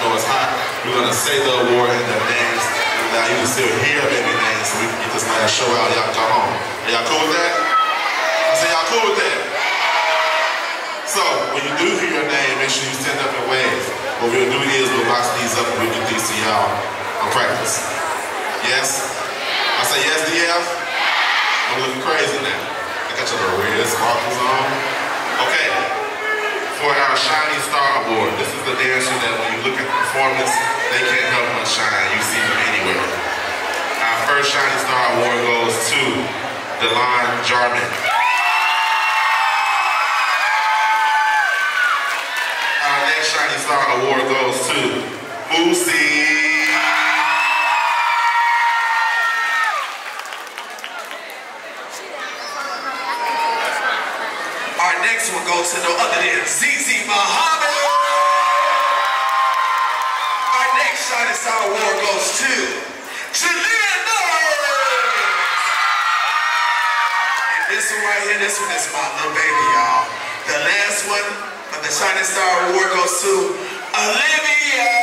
know it's hot, we're gonna say the award and then dance. And now you can still hear baby dance, so we can get this last show out. Y'all come home. Are y'all cool with that? I say y'all cool with that. So when you do hear your name, make sure you stand up and wave. What we'll do is we'll box these up and we'll get these to y'all on practice. Yes? I say yes, DF? I'm looking crazy now. I got your little red sparkles on. Okay for our shiny Star Award. This is the dancer that when you look at the performance, they can't help but shine. You see them anywhere. Our first shiny Star Award goes to Delon Jarman. Our next shiny Star Award goes to Boosie. Next one goes to no other than ZZ Muhammad. Our next Shining Star Award goes to Norris. And this one right here, this one is my little baby, y'all. The last one of the Shining Star Award goes to Olivia.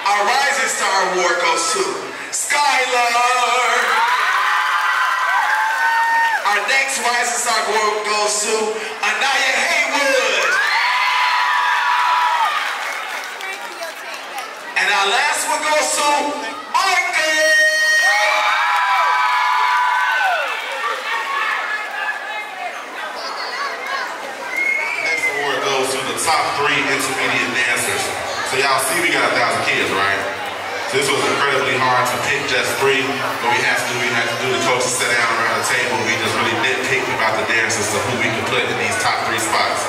Our Rising Star Award goes to Skylar. Our next Rising Star Award goes to Anaya Haywood. And our last one goes to Michael. The next award goes to the top three intermediate dancers. So y'all see we got a thousand kids, right? So this was incredibly hard to pick just three. but we had to do, we had to do the coaches sit down around the table. We just really nitpicked about the dancers of who we could put in these top three spots.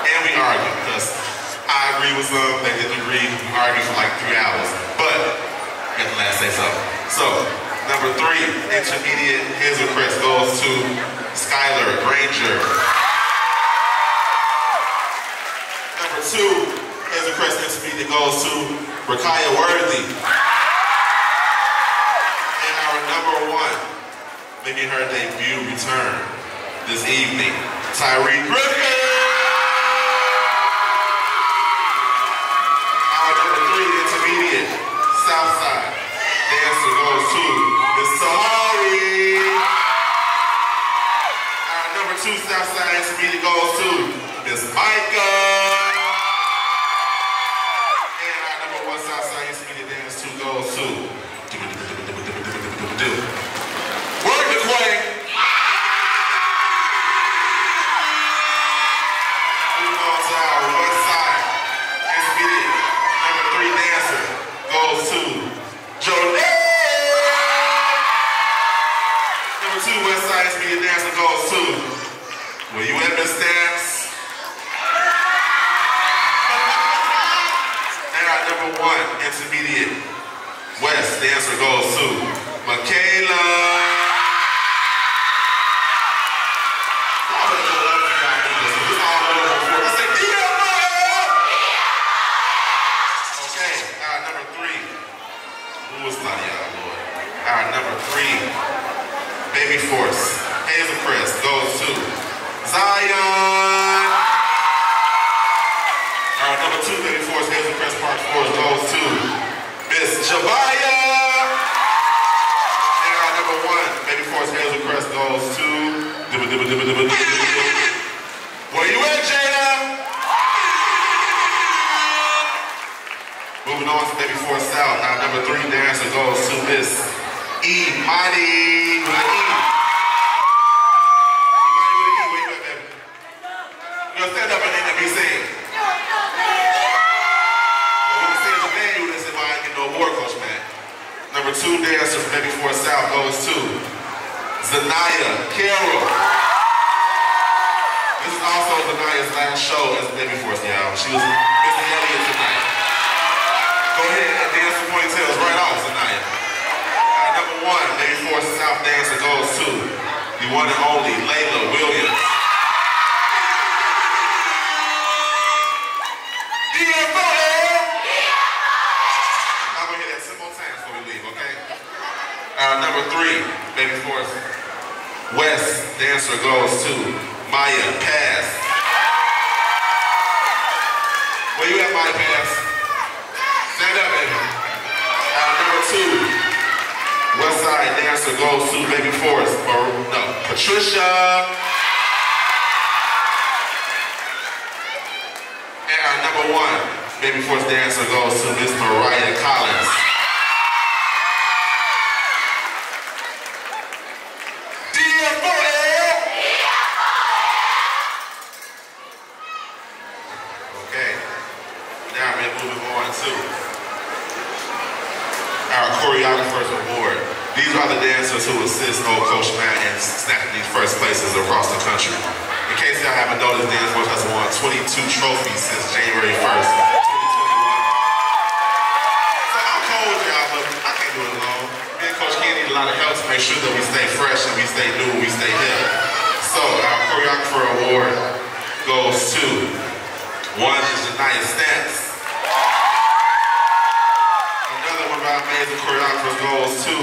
And we argued, because I agree with some, they didn't agree. We argued for like three hours. But we got the last say something. So, number three, intermediate, a Chris goes to Skylar Granger. Number two, a Crest intermediate goes to Rakaya Worthy. And our number one, making her debut return this evening, Tyree Griffin. Our number three intermediate, Southside, dancer goes to Miss Sahari. Our number two Southside intermediate goes to Miss Micah. Number one, Baby Force, Hazel Crest goes to. Where you at, Jada? Moving on to Baby Force South, our number three dancer goes to Miss E. You gonna stand up and Two dancer from Baby Force South goes to Zanaya Carroll. This is also Zanaya's last show as Baby Force, y'all. She was Missy Elliott tonight. Go ahead and dance the ponytails right off, Zanaya. Uh, number one, Baby Force South dancer goes to the one and only Layla Williams. Uh, number three, Baby Force West dancer goes to Maya Pass. Where you at, Maya Pass? Stand up, baby. Uh, number two, West Side dancer goes to Baby Force. Or, no, Patricia. And our number one, Baby Force dancer goes to Miss Mariah Collins. Okay. Now we're moving on to our choreographers award. These are the dancers who assist old Coach Matt in snatching these first places across the country. In case y'all haven't noticed, Dance Force has won 22 trophies since January 1st, 2021. So I'm cold, y'all, but I can't do it alone. And Coach need a lot of help to make sure that we stay fresh and we stay new and we stay hip. So our choreographer award goes to one is Janaya Stance. Our amazing choreographers goes to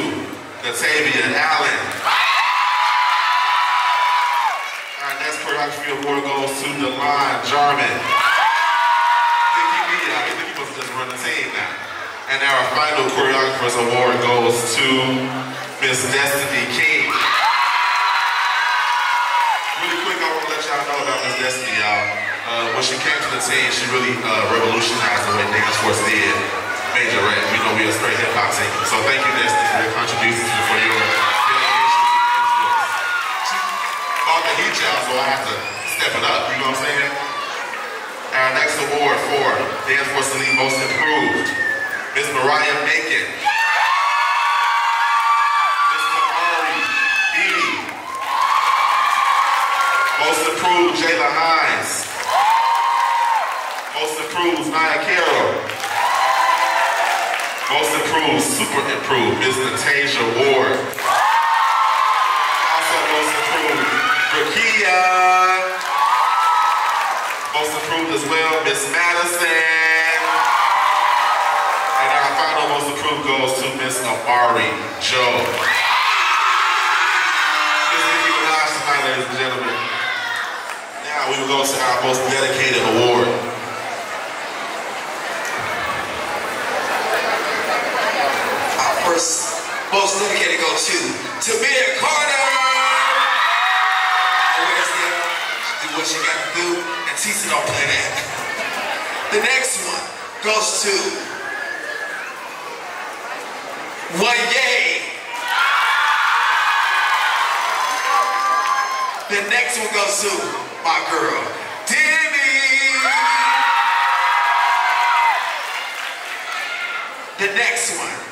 Natavia Allen. Our next choreography award goes to Delon Jarman. He be, I think he must just run the team now. And our final choreographer's award goes to Miss Destiny King. Really quick, I want to let y'all know about Miss Destiny, y'all. Uh, when she came to the team, she really uh, revolutionized the way Dance Force did Major Rap. You know, we're a straight hip hop team. So thank you, Destiny, for your contributions and for your dedication to Dance bought the heat, y'all, so I have to step it up, you know what I'm saying? Our next award for Dance Force Elite Most Improved, super improved, Miss Natasia Ward. Also most improved, Rakia. Most improved as well, Miss Madison. And our final most improved goes to Miss Amari Joe. Miss Nicki Minaj tonight, ladies and gentlemen. Now we will go to our most dedicated award. Our first most dedicated go to Tamir Carter. Always there, do what you gotta do, and Tisa don't play that. The next one goes to Waye. The next one goes to my girl, Demi. The next one,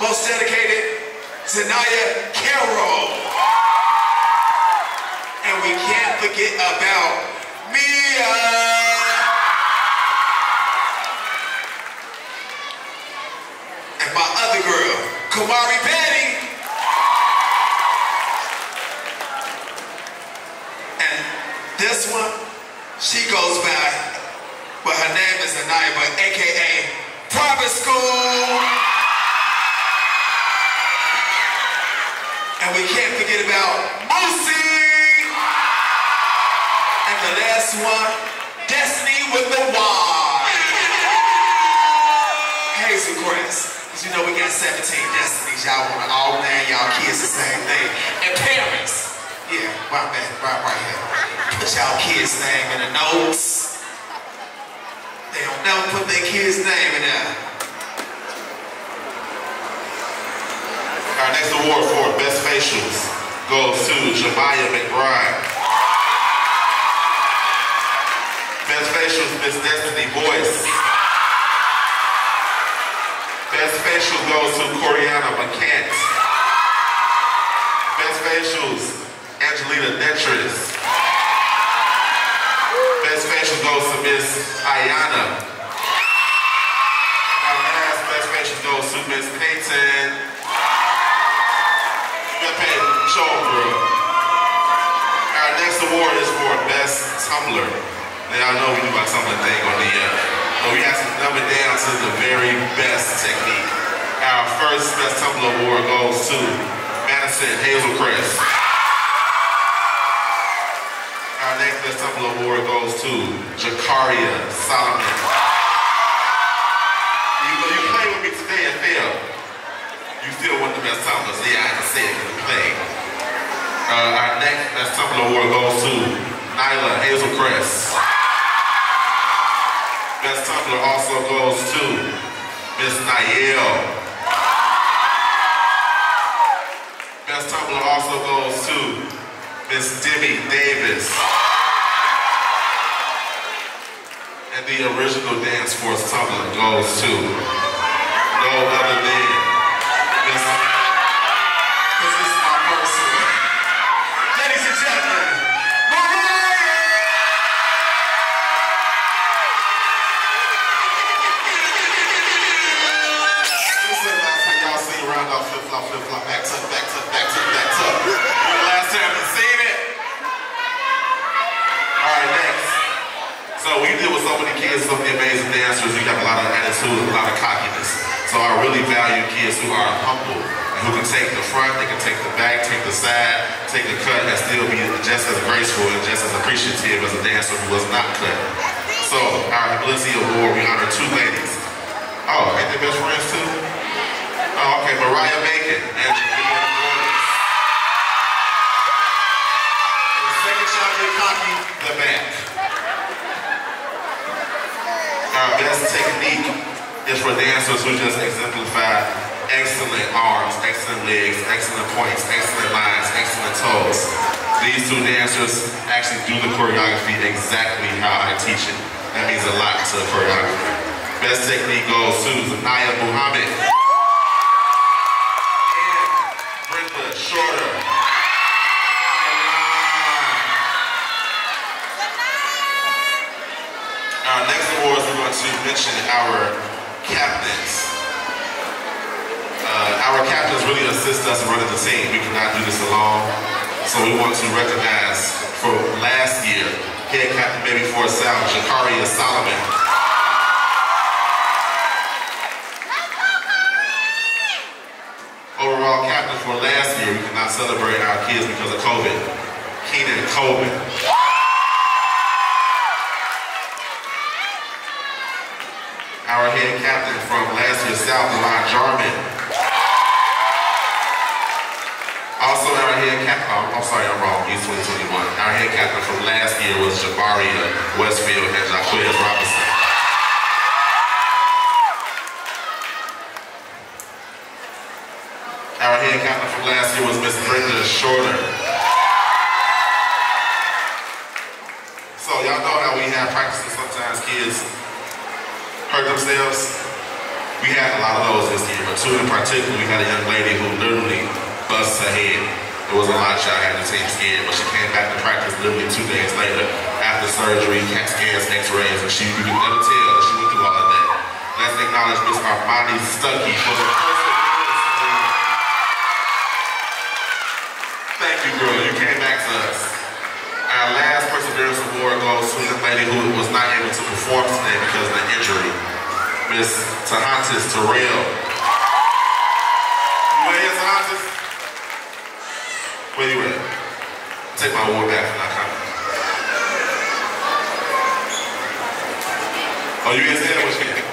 most dedicated, Zanaya Carroll. And we can't forget about Mia. And my other girl, Kamari Petty. And this one, she goes by, but her name is Anaya, but AKA Private School. And we can't forget about Moosey. And the last one, Destiny with the Y. Hazel Crest. Cause you know we got 17 destinies. Y'all want to all name y'all kids the same thing. And parents. Yeah, right back, right, right here. Put y'all kids' name in the notes. They don't never put their kid's name in there. Our next award for Best Facials goes to Jemiah McBride. Best Facials, Miss Destiny Boyce. Best Facials goes to Coriana McCants. Best Facials, Angelina Detris. Best Facials goes to Miss Ayana. Our last Best Facials goes to Miss Peyton. Our next award is for Best Tumbler. Now y'all know we do our tumbling thing on the, uh, but we have to dumb it down to the very best technique. Our first Best Tumbler award goes to Madison Hazelcrest. Our next Best Tumbler award goes to Jakaria Solomon. You, you play with me today and fail. You still of the best tumblers. Yeah, I can say it because played. Uh, our next Best Tumbler award goes to Nyla Hazelcrest. Best Tumbler also goes to Miss Nielle. Best Tumbler also goes to Miss Demi Davis. And the original Dance Force Tumbler goes to no other than the side, take a cut, and still be just as graceful and just as appreciative as a dancer who was not cut. So our Humility Award, we honor two ladies. Oh, ain't they best friends too? Oh, okay, Mariah Bacon and Jamia Waters. And the second champion cocky, the back. Our best technique is for dancers who just exemplify excellent arms, excellent legs, excellent points, excellent lines, excellent toes. These two dancers actually do the choreography exactly how I teach it. That means a lot to choreography. Best technique goes to Zanaya Muhammad. And Brenda Shorter. Our next awards, we're going to mention our captains. Uh, our captains really assist us in running the team. We cannot do this alone. So we want to recognize for last year, head captain Baby Force South, Jakaria Solomon. Overall captain for last year, we cannot celebrate our kids because of COVID. Keenan Coleman. Our head captain from last year, South Line Jarman. Also our head captain, I'm sorry, I'm wrong, he's 2021. Our head captain from last year was Jabaria uh, Westfield and Jaquez Robinson. Our head captain from last year was Miss Brenda Shorter. So y'all know how we have practices sometimes kids hurt themselves. We had a lot of those this year, but two in particular, we had a young lady who literally busts her head. It was a lot y'all had the team scared, but she came back to practice literally two days later after surgery, CAT scans, x-rays, and she, could never tell that she went through all of that. Let's acknowledge Miss Armani Stuckey for the perseverance. Thank you, girl. You came back to us. Our last Perseverance Award goes to the lady who was not able to perform today because of the injury, Miss Tahantis Terrell. You ready, Tahantis? You at? Take my award back from that comment. Oh, you didn't say that? What you get?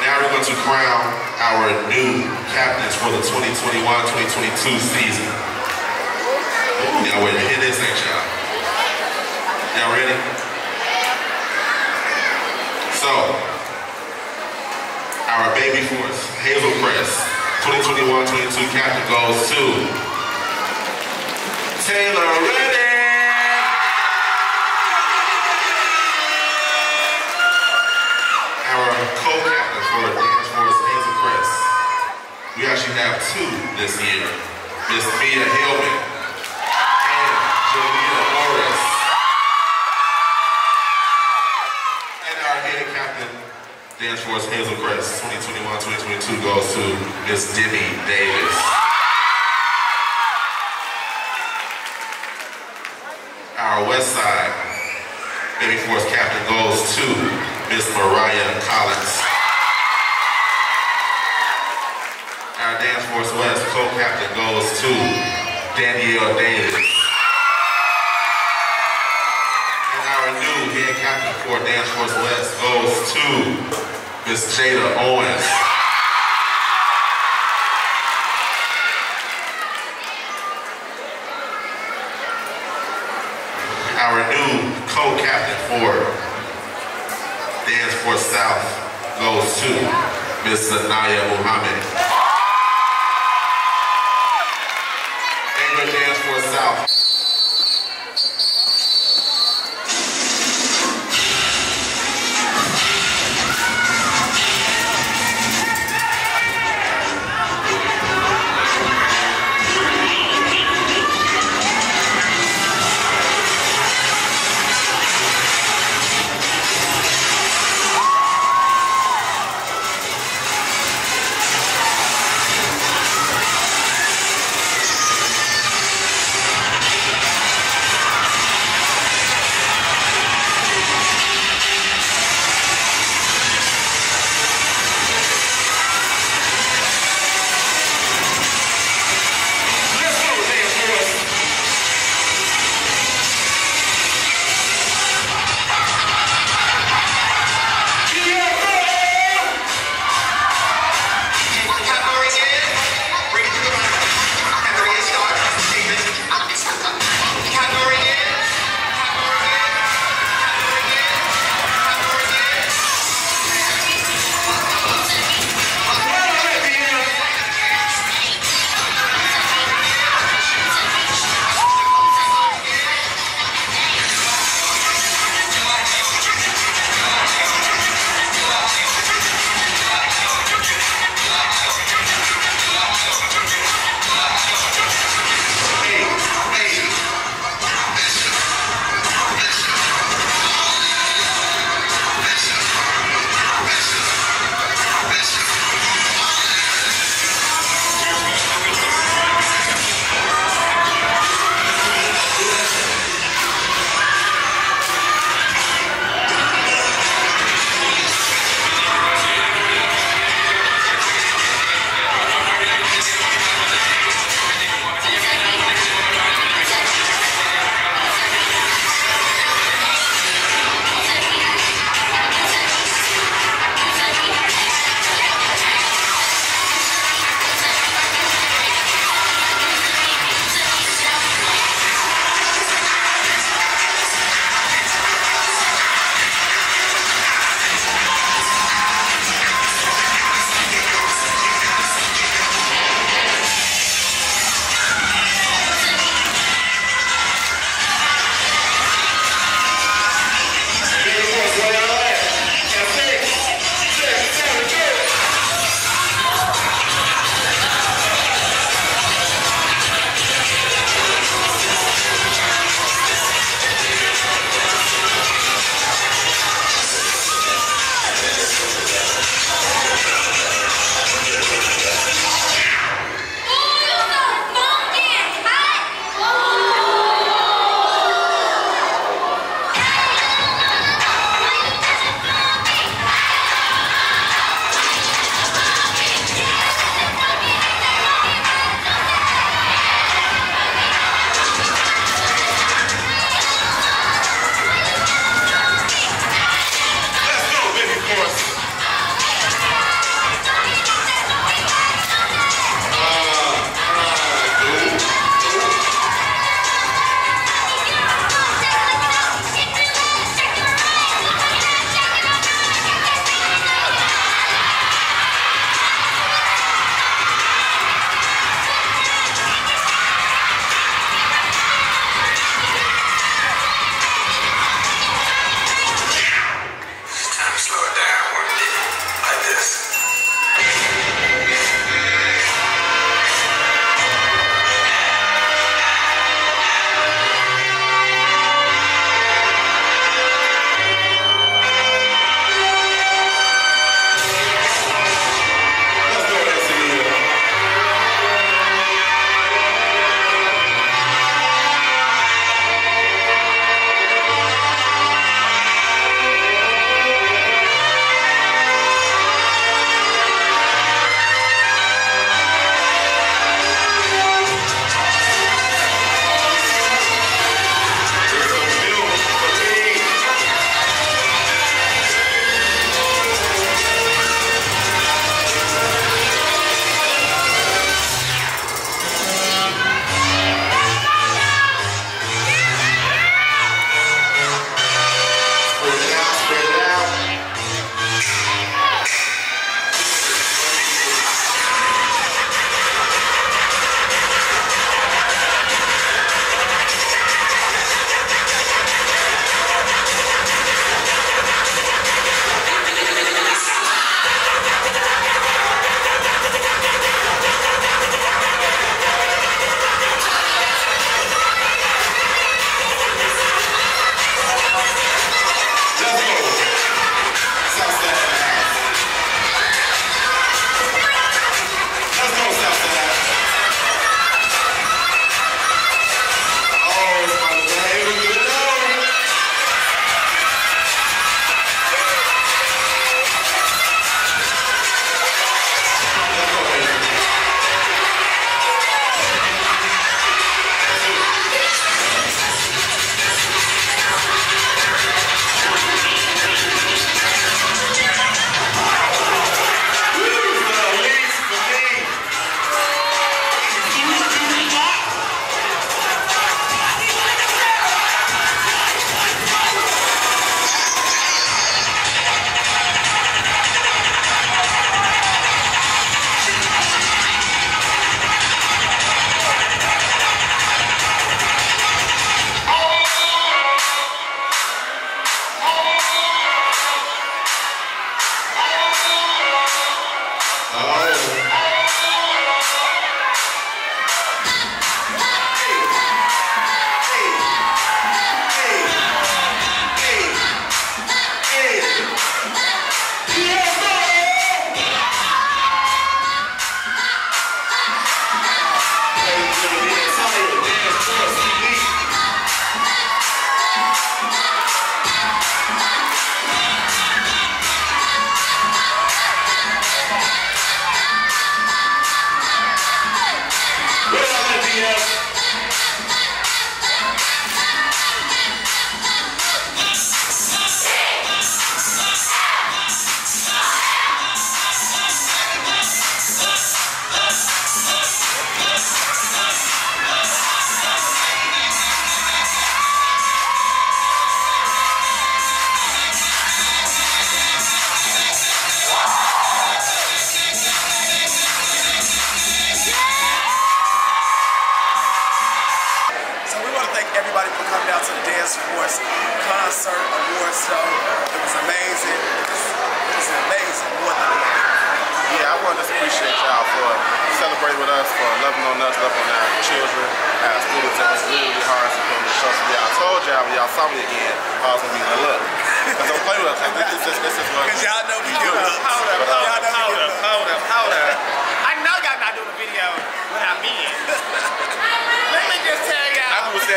Now we're going to crown our new captains for the 2021-2022 season. Y'all ready to hear this, ain't y'all? Y'all ready? So, our baby force, Hazel Crest, 2021-22 captain goes to Taylor Reddick. Our co-captain for Dance Force Hazel Crest. We actually have two this year. Miss Mia Hillman and Jalea Morris. And our head captain, Dance Force Hazel Crest 2021-2022 goes to Miss Demi Davis. Our West Side Baby Force captain goes to Miss Mariah Collins. Our Dance Force West co-captain goes to Danielle Davis. And our new head captain for Dance Force West goes to Miss Jada Owens. Our new co-captain for Dance Force South goes to Miss Sanaya Muhammad.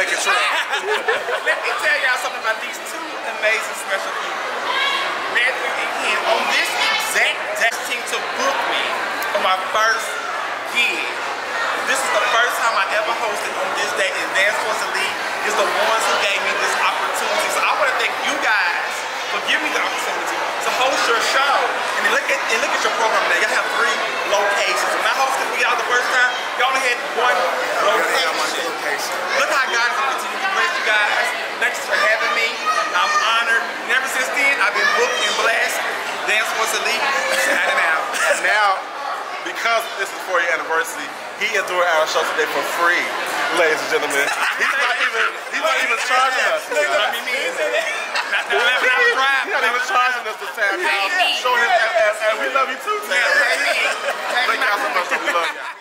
I control. Let me tell y'all something about these two amazing special people. Matthew and Ken, on this exact day, team to book me for my first gig. This is the first time I ever hosted on this day, and Dance Force Elite is the ones who gave me this opportunity. So I want to thank you guys for giving me the opportunity to host your show. And look at and look at your program now. Y'all have three locations. When I hosted for y'all the first time, y'all only had one location. location. Look how God has continued to bless you guys. Thanks for having me. I'm honored. And ever since then, I've been booked and blessed. Dance Force Elite, signing out. And now, because this is for your anniversary, he is doing our show today for free, ladies and gentlemen. He's not even he's not even charging us. Look at me, me. Not that, that, that, that was rap. He not even charging us this time. Showing ass. And we love you too, Tam. Thank y'all so much. We love y'all.